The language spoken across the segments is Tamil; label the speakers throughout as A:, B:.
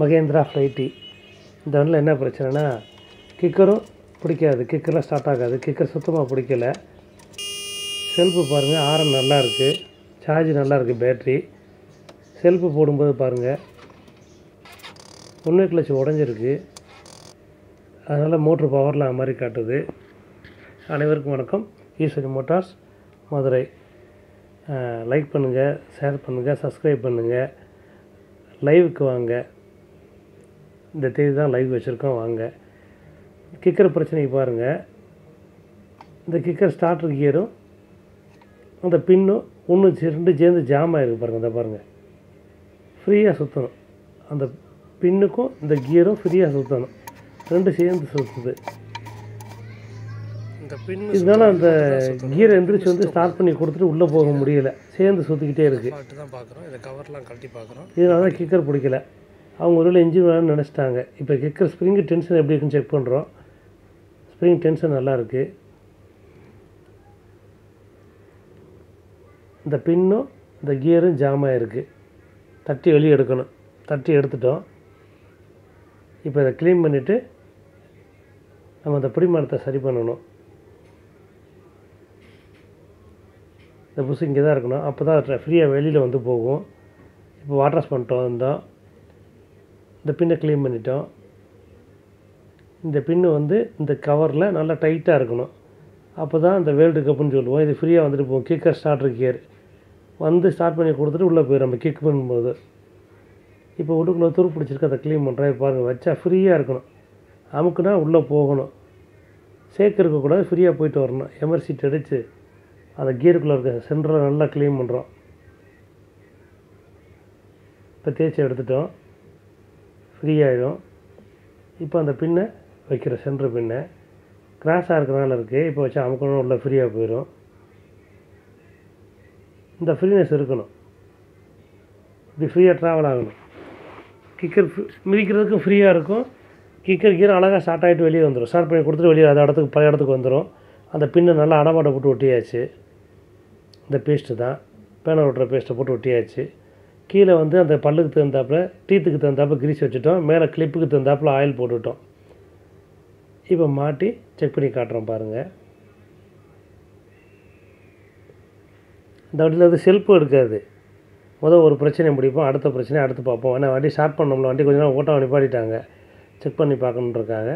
A: மகேந்திரா ஃப்ளைட்டி. இந்த வண்டியில் என்ன பிரச்சனைனா கிக்கரும் பிடிக்காது. கிக்கர்லாம் ஸ்டார்ட் ஆகாது. கிக்கர் சுத்தமாக பிடிக்கல. செல்ஃபு பாருங்கள் ஆரம் நல்லா இருக்குது சார்ஜ் நல்லா இருக்குது பேட்ரி செல்ஃபு போடும்போது பாருங்கள் ஒன்று கிளச்சு உடஞ்சிருக்கு. அதனால் மோட்ரு பவரில் மாதிரி காட்டுது. அனைவருக்கும் வணக்கம். ஈஸ்வரி மோட்டார்ஸ் மதுரை. லைக் பண்ணுங்கள் ஷேர் பண்ணுங்கள் சப்ஸ்கிரைப் பண்ணுங்கள் லைவுக்கு வாங்க. இந்த தேதி தான் லைவ் வச்சுருக்கோம் வாங்க. கிக்கர் பிரச்சனைக்கு பாருங்கள் இந்த கிக்கர் ஸ்டார்டர் கியரும் அந்த பின்னும் ஒன்று ரெண்டு சேர்ந்து ஜாம் ஆகிருக்கு பாருங்கள் இந்த பாருங்கள் ஃப்ரீயாக சுற்றணும் அந்த பின்னுக்கும் இந்த கியரும் ஃப்ரீயாக சுற்றணும் ரெண்டு சேர்ந்து சுற்றுது இதனால அந்த கியரை எந்திரிச்சு வந்து ஸ்டார்ட் பண்ணி கொடுத்துட்டு உள்ளே போக முடியல. சேர்ந்து சுற்றிக்கிட்டே இருக்குது
B: பாட்டு தான் பார்க்குறோம் இந்த கவர்லாம் கழட்டி பார்க்குறோம்
A: இதனால தான் கிக்கர் பிடிக்கல. அவங்க ஒருவேளை இன்ஜின் வேணும்னு நினச்சிட்டாங்க. இப்போ கேட்குற ஸ்ப்ரிங்கு டென்ஷன் எப்படி இருக்குன்னு செக் பண்ணுறோம் ஸ்ப்ரிங் டென்ஷன் நல்லா இருக்குது இந்த பின்னும் இந்த கியரும் ஜாம் ஆகிருக்கு தட்டி வெளியே எடுக்கணும். தட்டி எடுத்துட்டோம். இப்போ இதை க்ளீன் பண்ணிவிட்டு நம்ம அந்த பிடிமானத்தை சரி பண்ணணும். இந்த புதுசு இங்கே தான் இருக்கணும். அப்போ தான் ஃப்ரீயாக வெளியில் வந்து போகும். இப்போ வாட்டர்ஸ் பண்ணிட்டோம் இருந்தோம் இந்த பின்னை க்ளீன் பண்ணிட்டோம். இந்த பின்னு வந்து இந்த கவரில் நல்லா டைட்டாக இருக்கணும். அப்போ தான் இந்த வேர்ல்டு கப்புன்னு சொல்லுவோம். இது ஃப்ரீயாக வந்துட்டு போவோம் கிக்கர் ஸ்டார்டர் கியர் வந்து ஸ்டார்ட் பண்ணி கொடுத்துட்டு உள்ளே போயிடும் நம்ம கிக் பண்ணும்போது. இப்போ உள்ளுக்குள்ளே துரு பிடிச்சிருக்கு. அதை க்ளீன் பண்ணுறேன் பாருங்கள் வச்சா ஃப்ரீயாக இருக்கணும். அமுக்குனா உள்ளே போகணும். சேக்கு இருக்கக்கூடாது ஃப்ரீயாக போயிட்டு வரணும். எமர்சீட் அடித்து அந்த கியருக்குள்ளே இருக்க சென்டரை நல்லா க்ளீன் பண்ணுறோம் இப்போ தேய்ச்சி எடுத்துட்டோம். ஃப்ரீ ஆகிடும் இப்போ அந்த பின்னை வைக்கிற சென்ட்ரு பின்னை கிராஸாக இருக்கிறனால இருக்குது இப்போ வச்சு அமுக்கணும் உள்ள ஃப்ரீயாக போயிடும். இந்த ஃப்ரீனஸ் இருக்கணும். இப்படி ஃப்ரீயாக ட்ராவல் ஆகணும். கிக்கர் மிதிக்கிறதுக்கும் ஃப்ரீயாக இருக்கும். கிக்கர் கீரை அழகாக ஸ்டார்ட் ஆகிட்டு வெளியே வந்துடும் ஸ்டார்ட் பண்ணி கொடுத்துட்டு வெளியே அந்த இடத்துக்கு பழைய இடத்துக்கு வந்துடும் அந்த பின்னை நல்லா அடமாட்டை போட்டு ஒட்டியாச்சு. இந்த பேஸ்ட்டு தான். பேனர் ஒட்டுற பேஸ்ட்டை போட்டு ஒட்டியாச்சு. கீழே வந்து அந்த பல்லுக்கு தகுந்தாப்பில் டீத்துக்கு தகுந்தாப்பில் கிரீஸ் வச்சுட்டோம். மேலே கிளிப்புக்கு தகுந்தாப்புல ஆயில் போட்டுவிட்டோம் இப்போ மாட்டி செக் பண்ணி காட்டுறோம் பாருங்கள் இந்த வண்டியில் வந்து செல்ஃபும் இருக்காது. முதல் ஒரு பிரச்சனை முடிப்போம் அடுத்த பிரச்சனை அடுத்து பார்ப்போம். ஏன்னா வண்டி ஸ்டார்ட் பண்ணோம்ல வண்டி கொஞ்ச நேரம் ஓட்டம் நிப்பாட்டிட்டாங்க. செக் பண்ணி பார்க்கணுன்றக்காக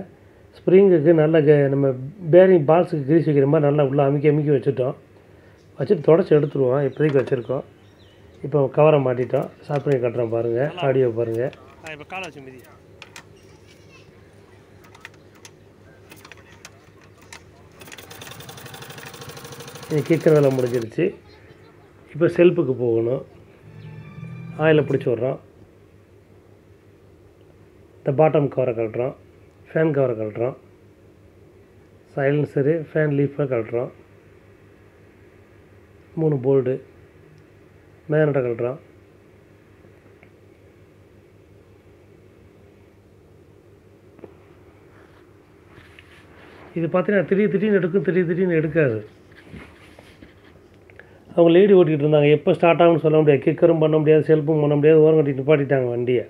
A: ஸ்ப்ரிங்குக்கு நல்ல நம்ம பேரிங் பால்ஸுக்கு கிரீஸ் வைக்கிற மாதிரி நல்லா உள்ளே அமுக்கி அமுக்கி வச்சுட்டோம். வச்சுட்டு தொடச்சி எடுத்துருவோம். இப்போதைக்கு வச்சுருக்கோம். இப்போ கவரை மாட்டிட்டோம். ஸ்டார்ட் பண்ணி கட்டுறோம் பாருங்கள் ஆடியோ பாருங்கள்
B: இப்போ காலை வச்சு மிதி.
A: இது வேலை முடிஞ்சிருச்சு. இப்போ செல்ஃபுக்கு போகணும். ஆயிலை பிடிச்சி விட்றோம். இந்த பாட்டம் கவரை கழட்டுறோம். ஃபேன் கவரை கழட்டுறோம். Silencer fan லீஃபை கழட்டுறோம். மூணு போல்டு. மேனட்டை கழட்டுறோம் இது பார்த்தீங்கன்னா திடீர் திடீர்னு எடுக்கும் திடீர் திடீர்னு எடுக்காது. அவங்க லேடி ஓட்டிகிட்டு இருந்தாங்க. எப்போ ஸ்டார்ட் ஆகும்னு சொல்ல முடியாது. கிக்கரும் பண்ண முடியாது செல்ஃபும் பண்ண முடியாது. ஓரம் கட்டி நிப்பாட்டிட்டாங்க வண்டியை.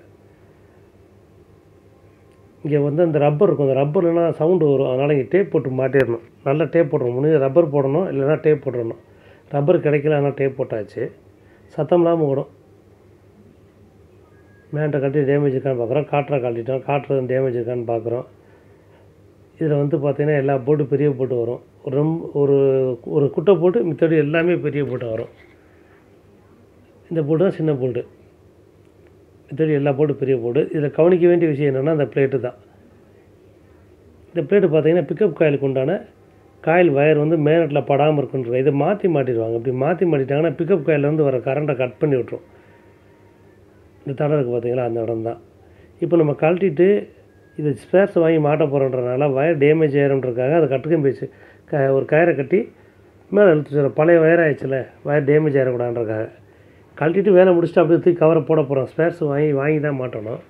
A: இங்கே வந்து அந்த ரப்பர் இருக்கும். அந்த ரப்பர்லனா சவுண்டு வரும். அதனால் இங்கே டேப் போட்டு மாட்டிடணும். நல்லா டேப் போடணும். முடிஞ்ச ரப்பர் போடணும். இல்லைன்னா டேப் போடணும் ரப்பர் கிடைக்கல ஆனால் டேப் போட்டாச்சு. சத்தம் இல்லாமல் ஓடும் மேண்டை கட்டி டேமேஜ் இருக்கான்னு பார்க்குறோம். காற்றை காட்டிட்டோம். காற்று டேமேஜ் இருக்கான்னு பார்க்குறோம். இதில் வந்து பார்த்திங்கன்னா எல்லா போட்டு பெரிய போட்டு வரும். ஒரு ரொம்ப ஒரு ஒரு குட்டை போட்டு மித்தபடி எல்லாமே பெரிய போட்டு வரும். இந்த போட்டு தான் சின்ன போல்டு. மித்தபடி எல்லா போட்டு பெரிய போட்டு இதில் கவனிக்க வேண்டிய விஷயம் என்னென்னா அந்த பிளேட்டு தான். இந்த பிளேட்டு பார்த்தீங்கன்னா பிக்கப் காயிலுக்கு உண்டான காயில் வயர் வந்து மேனட்டில் படாமல் இருக்குன்ற இதை மாற்றி மாட்டிடுவாங்க. இப்படி மாற்றி மாட்டிட்டாங்கன்னா பிக்கப் காயிலேருந்து வர கரண்ட்டை கட் பண்ணி விட்ரும் இந்த தடம் இருக்குது பார்த்தீங்களா அந்த இடம் தான். இப்போ நம்ம கழட்டிட்டு இது ஸ்பேர்ஸ் வாங்கி மாட்ட போகிறோன்றனால வயர் டேமேஜ் ஆயிரும்ன்றக்காக அதை கட்டுக்கும் போயிடுச்சு க ஒரு கயிறை கட்டி மேலே இழுத்து பழைய வயர் ஆயிடுச்சுல வயர் டேமேஜ் ஆகிடக்கூடாதுன்றக்காக கழட்டிட்டு வேலை முடிச்சுட்டு அப்படியே தூக்கி கவரை போட போகிறோம் ஸ்பேர்ஸ் வாங்கி வாங்கி தான் மாட்டணும்.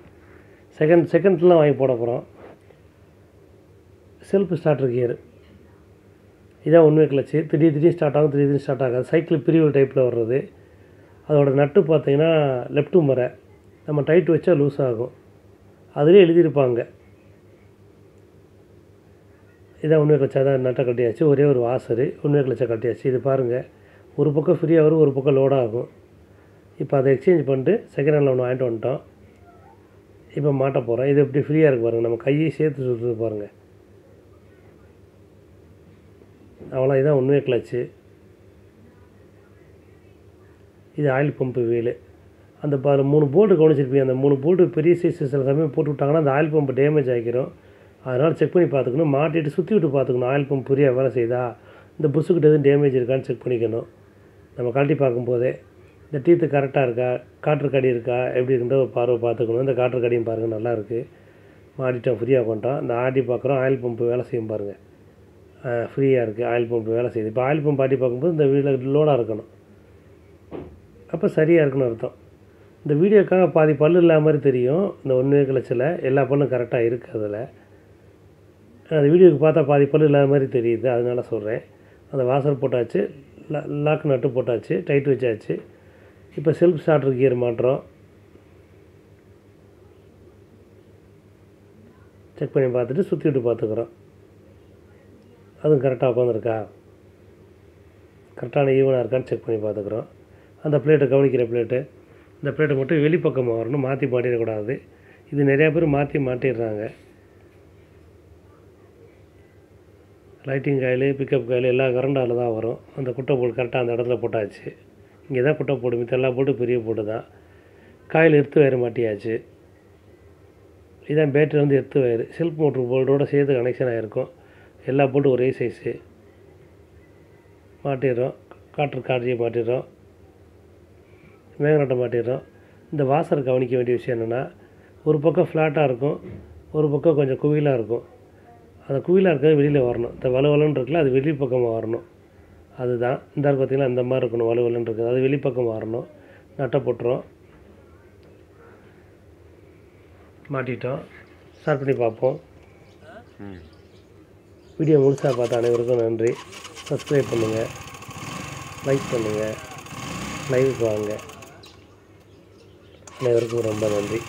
A: செகண்ட் செகண்ட்லாம் வாங்கி போட போகிறோம் செல்ஃப் ஸ்டார்டர் கியர் இதான் ஒன் வே கிளச்சு திடீர் திடீர் ஸ்டார்ட் ஆகும் திடீர் திடீர் ஸ்டார்ட் ஆகாது. சைக்கிள் பிரிவு டைப்பில் வர்றது. அதோட நட்டு பார்த்தீங்கன்னா லெஃப்ட் மரை நம்ம டைட் வச்சா லூஸ் ஆகும். அதிலே எழுதியிருப்பாங்க. இதான் உண்மை கிளச்சா தான் நட்டை கட்டியாச்சு. ஒரே ஒரு வாசரு. உண்மை கிளச்சா கட்டியாச்சு. இது பாருங்கள் ஒரு பக்கம் ஃப்ரீயாக வரும் ஒரு பக்கம் லோடாகும் ஆகும். இப்போ அதை எக்ஸ்சேஞ்ச் பண்ணிட்டு செகண்ட் ஹேண்டில் ஒன்று வாங்கிட்டு வந்துட்டோம். இப்போ மாட்ட போகிறோம் இது எப்படி ஃப்ரீயாக இருக்குது பாருங்கள் நம்ம கையை சேர்த்து சுற்றுது பாருங்கள் அவ்வளோ இதான் ஒன்றுமே கிளச்சு இது ஆயில் பம்பு வீலு. அந்த ப மூணு போல்ட்டு கவனிச்சிருப்பீங்க அந்த மூணு போல்ட்டு பெரிய சைஸ் சில சமயம் போட்டு விட்டாங்கன்னா அந்த ஆயில் பம்பு டேமேஜ் ஆகிக்கிறோம் அதனால் செக் பண்ணி பார்த்துக்கணும் மாட்டிட்டு சுற்றி விட்டு பார்த்துக்கணும் ஆயில் பம்ப் ஃப்ரீயாக வேலை செய்யுதா? இந்த புஸ்ஸுக்கிட்ட எதுவும் டேமேஜ் இருக்கான்னு செக் பண்ணிக்கணும். நம்ம கழட்டி பார்க்கும்போதே இந்த டீத்து கரெக்டாக இருக்கா? காற்று கடி இருக்கா? எப்படி இருக்குன்ற ஒரு பார்வை பார்த்துக்கணும். இந்த காற்று கடியும் பாருங்கள் நல்லாயிருக்கு இருக்குது மாட்டிட்டோம் ஃப்ரீயாக கொண்டோம் இந்த ஆட்டி பார்க்குறோம் ஆயில் பம்பு வேலை செய்யும் பாருங்கள் ஃப்ரீயாக இருக்குது ஆயில் பம்ப் வேலை செய்யுது. இப்போ ஆயில் பம்ப் பாட்டி பார்க்கும்போது இந்த வீடில் லோடாக இருக்கணும். அப்போ சரியாக இருக்குன்னு அர்த்தம். இந்த வீடியோக்காக பாதி பல்லு இல்லாத மாதிரி தெரியும். இந்த ஒன்று கிளச்சில் எல்லா பல்லும் கரெக்டாக இருக்குது அதில். அந்த வீடியோக்கு பார்த்தா பாதி பல்லு இல்லாத மாதிரி தெரியுது அதனால சொல்கிறேன் அந்த வாசல் போட்டாச்சு லாக் நட்டு போட்டாச்சு டைட் வச்சாச்சு. இப்போ செல்ஃப் ஸ்டார்டர் கியர் மாட்டுறோம். செக் பண்ணி பார்த்துட்டு சுற்றி விட்டு பார்த்துக்குறோம். அதுவும் கரெக்டாக உட்காந்துருக்கா? கரெக்டான ஈவனாக இருக்கான்னு செக் பண்ணி பார்த்துக்குறோம். அந்த பிளேட்டை கவனிக்கிற பிளேட்டு இந்த பிளேட்டை மட்டும் வெளிப்பக்கமாக வரணும் மாற்றி மாட்டிடக்கூடாது. இது நிறையா பேர் மாற்றி மாட்டிடுறாங்க. லைட்டிங் காயில் பிக்கப் காயில் எல்லா கரண்டாவில் தான் வரும். அந்த குட்டை போட்டு கரெக்டாக அந்த இடத்துல போட்டாச்சு. இங்கே தான் குட்டை போடு மித்த எல்லா போட்டு பெரிய போட்டு தான். காயில் எடுத்து வயிறு மாட்டியாச்சு. இதான் பேட்டரி வந்து எடுத்து வயிறு செல்ஃப் மோட்ரு போல்டோட சேர்த்து கனெக்ஷன் ஆகிருக்கும் எல்லா போட்டு ஒரே சைஸு மாட்டிடுறோம். காற்று காட்சியை மாட்டிடுறோம். மேகநாட்டை மாட்டிடுறோம். இந்த வாசர் கவனிக்க வேண்டிய விஷயம் என்னென்னா ஒரு பக்கம் ஃப்ளாட்டாக இருக்கும் ஒரு பக்கம் கொஞ்சம் குவிலாக இருக்கும். அந்த குவிலாக இருக்கிறது வெளியில் வரணும். இந்த வலுவலன்னு இருக்குல்ல அது வெளி பக்கமாக வரணும். அதுதான். இந்த பார்த்திங்கன்னா இந்த மாதிரி இருக்கணும் வலுவலன்னு இருக்குது. அது வெளிப்பக்கம் வரணும். நட்டை போட்டுரும் மாட்டிட்டோம். ஸ்டார்ட் பண்ணி பார்ப்போம். வீடியோ முழுசாக பார்த்த அனைவருக்கும் நன்றி. சப்ஸ்கிரைப் பண்ணுங்கள் லைக் பண்ணுங்கள் லைவுக்கு வாங்க. அனைவருக்கும் ரொம்ப நன்றி.